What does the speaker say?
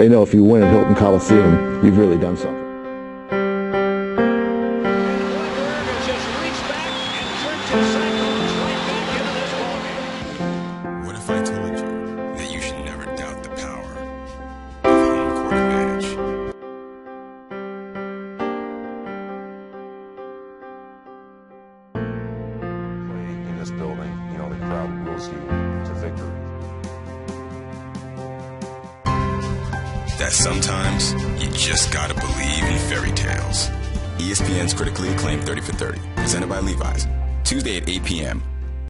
they know if you win at Hilton Coliseum, you've really done something. What if I told you that you should never doubt the power of home court advantage? play in this building, you know, the crowd That sometimes you just gotta believe in fairy tales. ESPN's critically acclaimed 30 for 30, presented by Levi's, Tuesday at 8 p.m.